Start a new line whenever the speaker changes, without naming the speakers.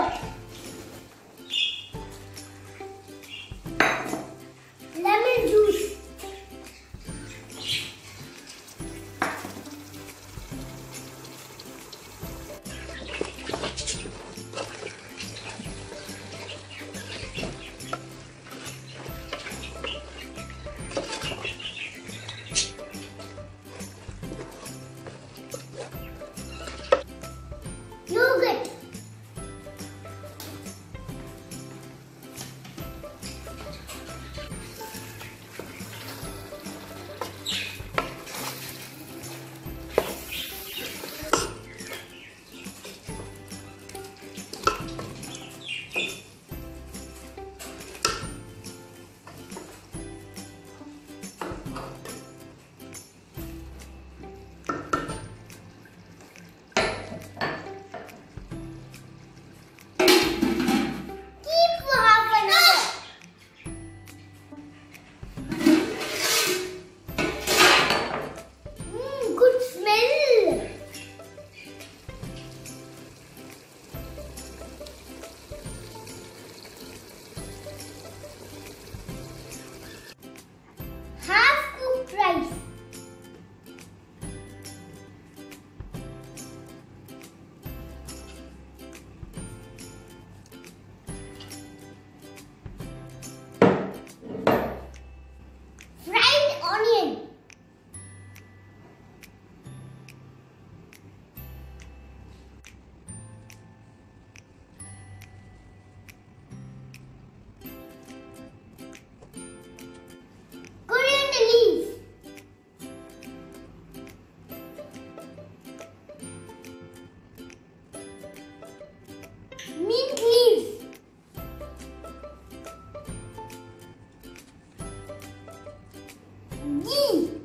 Go! 一。